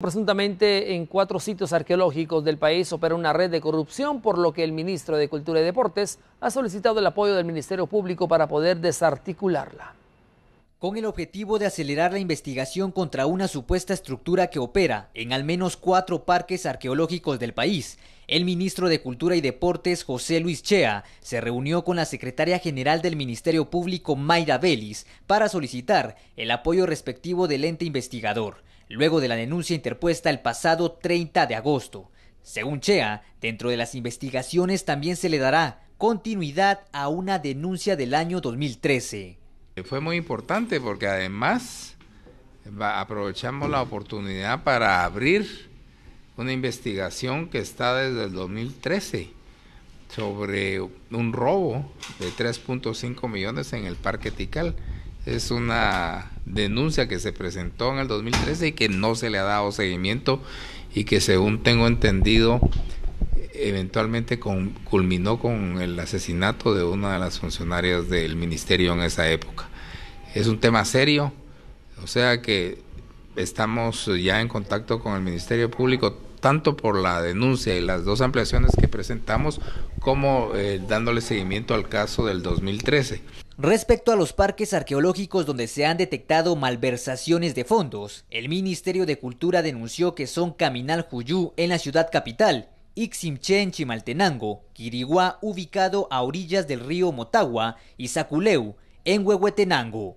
Presuntamente en cuatro sitios arqueológicos del país opera una red de corrupción, por lo que el ministro de Cultura y Deportes ha solicitado el apoyo del Ministerio Público para poder desarticularla. Con el objetivo de acelerar la investigación contra una supuesta estructura que opera en al menos cuatro parques arqueológicos del país, el ministro de Cultura y Deportes, José Luis Chea, se reunió con la secretaria general del Ministerio Público, Mayra Vélez, para solicitar el apoyo respectivo del ente investigador luego de la denuncia interpuesta el pasado 30 de agosto. Según Chea, dentro de las investigaciones también se le dará continuidad a una denuncia del año 2013. Fue muy importante porque además aprovechamos la oportunidad para abrir una investigación que está desde el 2013 sobre un robo de 3.5 millones en el Parque Tikal. Es una denuncia que se presentó en el 2013 y que no se le ha dado seguimiento y que según tengo entendido eventualmente culminó con el asesinato de una de las funcionarias del ministerio en esa época. Es un tema serio, o sea que estamos ya en contacto con el Ministerio Público tanto por la denuncia y las dos ampliaciones que presentamos como eh, dándole seguimiento al caso del 2013. Respecto a los parques arqueológicos donde se han detectado malversaciones de fondos, el Ministerio de Cultura denunció que son Caminal Juyú en la ciudad capital, Iximché en Chimaltenango, Quiriguá ubicado a orillas del río Motagua y Saculeu en Huehuetenango.